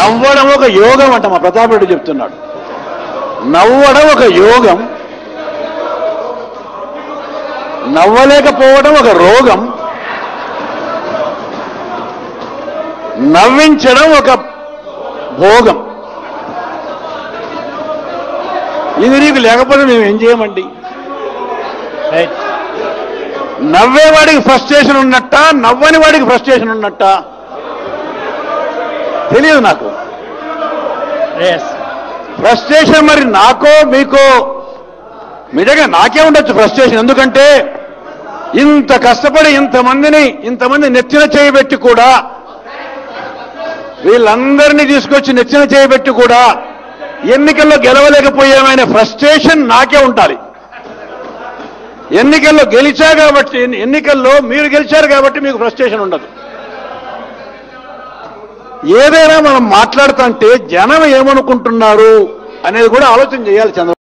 నవ్వడం ఒక యోగం అంట మా ప్రతాప్ రెడ్డి చెప్తున్నాడు. నవ్వడం ఒక యోగం. నవ్వలేకపోవడం ఒక రోగం. నవ్వించడం ఒక భోగం. ఇది నీకు లేకపోతే మేము ఏం చేయమండి? నవ్వేవాడికి ఫ్రస్ట్రేషన్ ఉన్నట్ట? నవ్వని వాడికి ఫ్రస్ట్రేషన్ ఉన్నట్ట? తెలియదు నాకు. ఫ్రస్ట్రేషన్ మరి నాకో మీకో నిజంగా నాకే ఉండొచ్చు ఫ్రస్ట్రేషన్ ఎందుకంటే ఇంత కష్టపడి ఇంతమందిని ఇంతమంది నెచ్చిన చేయబెట్టి కూడా వీళ్ళందరినీ తీసుకొచ్చి నెచ్చిన చేయబెట్టి కూడా ఎన్నికల్లో గెలవలేకపోయామనే ఫ్రస్ట్రేషన్ నాకే ఉండాలి. ఎన్నికల్లో గెలిచా కాబట్టి ఎన్నికల్లో మీరు గెలిచారు కాబట్టి మీకు ఫ్రస్ట్రేషన్ ఉండదు. ఏదైనా మనం మాట్లాడుతుంటే జనం ఏమనుకుంటున్నారు అనేది కూడా ఆలోచన చేయాలి చంద్ర